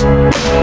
we